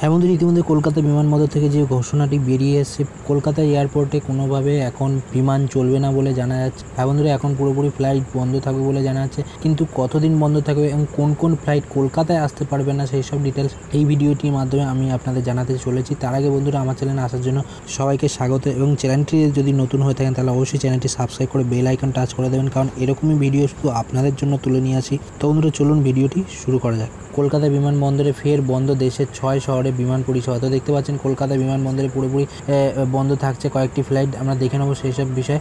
হ্যাঁ বন্ধুরা ইতিমধ্যে কলকাতা বিমানবন্দর থেকে যে ঘোষণাটি বেরিয়ে এসেছে, কলকাতা এয়ারপোর্টে কোনোভাবে এখন বিমান চলবে না বলে জানা যাচ্ছে। হ্যাঁ বন্ধুরা, এখন পুরোপুরি ফ্লাইট বন্ধ থাকবে বলে জানা যাচ্ছে। কিন্তু কতদিন বন্ধ থাকবে এবং কোন কোন ফ্লাইট কলকাতায় আসতে পারবে না সেই সব ডিটেলস এই ভিডিওটির মাধ্যমে আমি আপনাদের জানাতে চলেছি। তার আগে বন্ধুরা, আমার চ্যানেলে আসার জন্য সবাইকে স্বাগত এবং চ্যানেলটি যদি নতুন হয়ে থাকেন তাহলে অবশ্যই চ্যানেলটি সাবস্ক্রাইব করে বেল আইকন টাচ করে দেবেন। কারণ এরকমই ভিডিও শুধু আপনাদের জন্য তুলে নিয়ে আসি। তো বন্ধুরা, চলুন ভিডিওটি শুরু করা যাক। কলকাতা বিমানবন্দরে ফের বন্ধ দেশের ছয় শহরে বিমান পরিষেবা। তো দেখতে পাচ্ছেন, কলকাতা বিমানবন্দরে পুরোপুরি বন্ধ থাকছে কয়েকটি ফ্লাইট। আমরা দেখে নেব সেই সব বিষয়।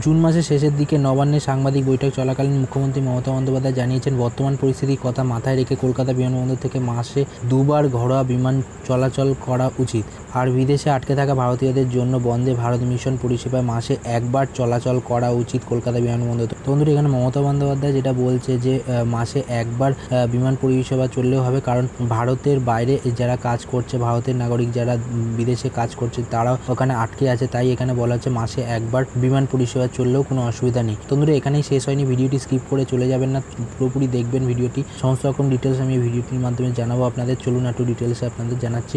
জুন মাসের শেষের দিকে নবান্নে সাংবাদিক বৈঠক চলাকালীন মুখ্যমন্ত্রী মমতা বন্দ্যোপাধ্যায় জানিয়েছেন, বর্তমান পরিস্থিতির কথা মাথায় রেখে কলকাতা বিমানবন্দর থেকে মাসে দুবার ঘরোয়া বিমান চলাচল করা উচিত। আর বিদেশে আটকে থাকা ভারতীয়দের জন্য বন্দে ভারত মিশন পরিষেবায় মাসে একবার চলাচল করা উচিত কলকাতা বিমানবন্দর। তো এখানে মমতা বন্দ্যোপাধ্যায় যেটা বলছে যে মাসে একবার বিমান পরিষেবা চললেও হবে, কারণ ভারতের বাইরে যারা কাজ করছে, ভারতের নাগরিক যারা বিদেশে কাজ করছে তারা ওখানে আটকে আছে। তাই এখানে বলা হচ্ছে মাসে একবার বিমান পরিষেবা চললেও কোনো অসুবিধা নেই। বন্ধুরা, এখানেই শেষ হয়নি। ভিডিওটি স্কিপ করে চলে যাবেন না। পুরোপুরি দেখবেন ভিডিওটি। সমস্ত রকম ডিটেলস আমি ভিডিওটির মাধ্যমে জানাব আপনাদের। চলুন একটু ডিটেলসে আপনাদের জানাচ্ছি।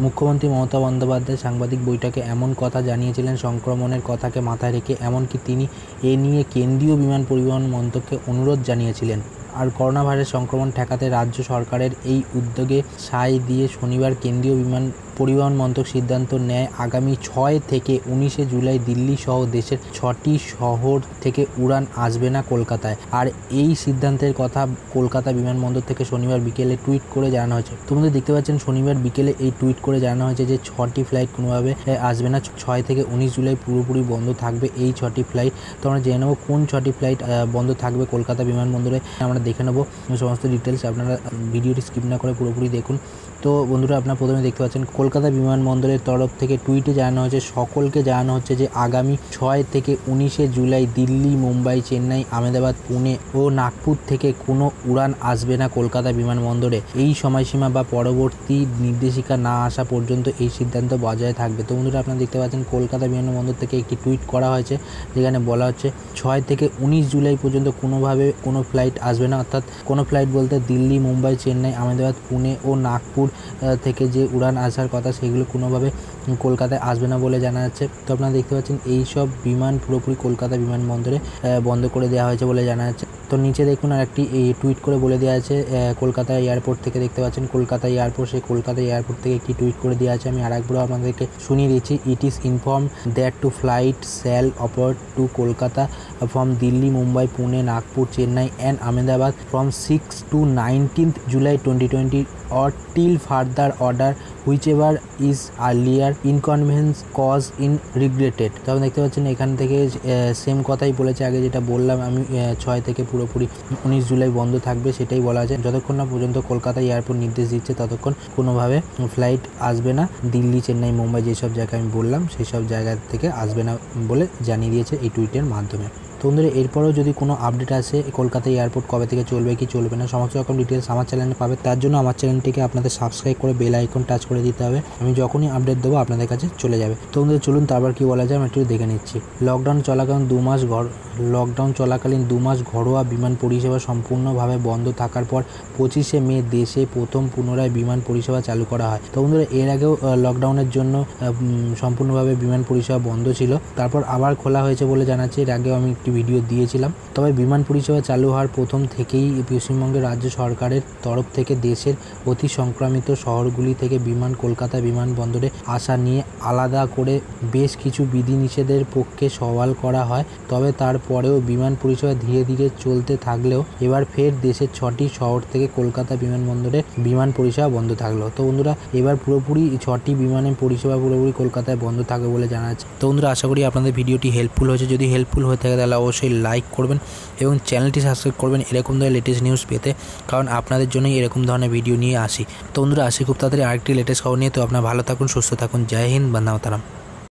মুখ্যমন্ত্রী মমতা বন্দ্যোপাধ্যায় সাংবাদিক বৈঠকে এমন কথা জানিয়েছিলেন সংক্রমণের কথাকে মাথায় রেখে, এমনকি তিনি এ নিয়ে কেন্দ্রীয় বিমান পরিবহন মন্ত্রককে অনুরোধ জানিয়েছিলেন। আর করোনা ভাইরাস সংক্রমণ ঠেকাতে রাজ্য সরকারের এই উদ্যোগে সায় দিয়ে শনিবার কেন্দ্রীয় বিমান পরিবহন মন্ত্রক সিদ্ধান্ত নেয়, আগামী ছয় থেকে উনিশে জুলাই দিল্লি সহ দেশের ছটি শহর থেকে উড়ান আসবে না কলকাতায়। আর এই সিদ্ধান্তের কথা কলকাতা বিমানবন্দর থেকে শনিবার বিকেলে টুইট করে জানানো হয়েছে। তোমাদের দেখতে পাচ্ছেন, শনিবার বিকেলে এই টুইট করে জানানো হয়েছে যে ছটি ফ্লাইট কোনোভাবে আসবে না। ছয় থেকে উনিশ জুলাই পুরোপুরি বন্ধ থাকবে এই ছটি ফ্লাইট। তো আমরা জেনে নেব কোন ছটি ফ্লাইট বন্ধ থাকবে কলকাতা বিমানবন্দরে। আমরা দেখে নেব সমস্ত ডিটেলস আপনারা ভিডিওটি স্কিপ না করে পুরোপুরি দেখুন। তো বন্ধুরা আপনারা প্রথমে দেখতে পাচ্ছেন, কলকাতা বিমানবন্দরের তরফ থেকে টুইটে জানানো হয়েছে, সকলকে জানানো হচ্ছে যে আগামী ছয় থেকে উনিশে জুলাই দিল্লি, মুম্বাই, চেন্নাই, আহমেদাবাদ, পুনে ও নাগপুর থেকে কোনো উড়ান আসবে না কলকাতা বিমানবন্দরে। এই সময়সীমা বা পরবর্তী নির্দেশিকা না আসা পর্যন্ত এই সিদ্ধান্ত বজায় থাকবে। তো বন্ধুরা আপনারা দেখতে পাচ্ছেন, কলকাতা বিমানবন্দর থেকে একটি টুইট করা হয়েছে, যেখানে বলা হচ্ছে, ছয় থেকে উনিশ জুলাই পর্যন্ত কোনোভাবে কোনো ফ্লাইট আসবে না। অর্থাৎ কোনো ফ্লাইট বলতে দিল্লি, মুম্বাই, চেন্নাই, আহমেদাবাদ, পুনে ও নাগপুর থেকে যে উড়ান আসার কথা সেগুলো কোনোভাবে কলকাতায় আসবে না বলে জানা যাচ্ছে। তো আপনারা দেখতে পাচ্ছেন, এই সব বিমান পুরোপুরি কলকাতা বিমানবন্দরে বন্ধ করে দেওয়া হয়েছে বলে জানা যাচ্ছে। তো নিচে দেখুন আর একটি টুইট করে বলে দেওয়া আছে কলকাতা এয়ারপোর্ট থেকে দেখতে পাচ্ছেন, কলকাতা এয়ারপোর্ট, সেই কলকাতা এয়ারপোর্ট থেকে একটি টুইট করে দেওয়া আছে। আমি আর একবার আপনাদেরকে শুনিয়ে দিচ্ছি it is inform that two flight shall operate to Kolkata from Delhi, Mumbai, Pune, Nagpur, Chennai and Ahmedabad from six to nineteenth July twenty twenty or till further order, whichever is earlier inconvenience cause in regretted. তো আপনি দেখতে পাচ্ছেন এখান থেকে same কথাই বলেছে, আগে যেটা বললাম আমি ছয় থেকে পুরোপুরি উনিশ জুলাই বন্ধ থাকবে, সেটাই বলা আছে যতক্ষণ না পর্যন্ত কলকাতা এয়ারপোর্ট নির্দেশ দিচ্ছে, ততক্ষণ কোনোভাবে ফ্লাইট আসবে না। দিল্লি, চেন্নাই, মুম্বাই যেসব জায়গায় আমি বললাম সেই সব জায়গা থেকে আসবে না বলে জানিয়ে দিয়েছে এই টুইটের মাধ্যমে। তো বন্ধুরা এরপরেও যদি কোনো আপডেট আসে কলকাতা এয়ারপোর্ট কবে থেকে চলবে, কি চলবে না, সমস্ত রকম ডিটেলস আমার চ্যানেলে পাবে। তার জন্য আমার চ্যানেলটিকে আপনাদের সাবস্ক্রাইব করে বেল আইকন টাচ করে দিতে হবে। আমি যখনই আপডেট দেবো, আপনাদের কাছে চলে যাবে। তো বন্ধুরা চলুন, তারপর কি বলা যায়, আমি একটু দেখে নিচ্ছি। লকডাউন চলাকালীন দু মাস ঘর লকডাউন চলাকালীন দু মাস ঘরোয়া বিমান পরিষেবা সম্পূর্ণভাবে বন্ধ থাকার পর পঁচিশে মে দেশে প্রথম পুনরায় বিমান পরিষেবা চালু করা হয়। তো বন্ধুরা এর আগেও লকডাউনের জন্য সম্পূর্ণভাবে বিমান পরিষেবা বন্ধ ছিল। তারপর আবার খোলা হয়েছে বলে জানাচ্ছি। এর আগেও আমি একটি ভিডিও দিয়েছিলাম। তবে বিমান পরিষেবা চালু হওয়ার প্রথম থেকেই পশ্চিমবঙ্গের রাজ্য সরকারের তরফ থেকে দেশের অতি সংক্রামিত শহরগুলি থেকে বিমান, কলকাতা বিমানবন্দরে আসা নিয়ে আলাদা করে বেশ কিছু বিধিনিষেধের পক্ষে সওয়াল করা হয়। তবে তারপরেও বিমান পরিষেবা ধীরে ধীরে চলতে থাকলেও এবার ফের দেশের ছটি শহর থেকে কলকাতা বিমানবন্দরে বিমান পরিষেবা বন্ধ থাকল। তো বন্ধুরা, এবার পুরোপুরি ছটি বিমানের পরিষেবা পুরোপুরি কলকাতায় বন্ধ থাকবে বলে জানা যাচ্ছে। তো বন্ধুরা, আশা করি আপনাদের ভিডিওটি হেল্পফুল হয়েছে। যদি হেল্পফুল হয়ে থাকে তাহলে অবশ্যই লাইক করবেন এবং চ্যানেলটি সাবস্ক্রাইব করবেন এরকম ধরনের লেটেস্ট নিউজ পেতে, কারণ আপনাদের জন্যই এরকম ধরনের ভিডিও নিয়ে আসি। তো বন্ধুরা আসি খুব তাড়াতাড়ি আরেকটি লেটেস্ট খবর নিয়ে, তো আপনার ভালো থাকুন, সুস্থ থাকুন, জয় হিন্দ, বন্দে মাতরম।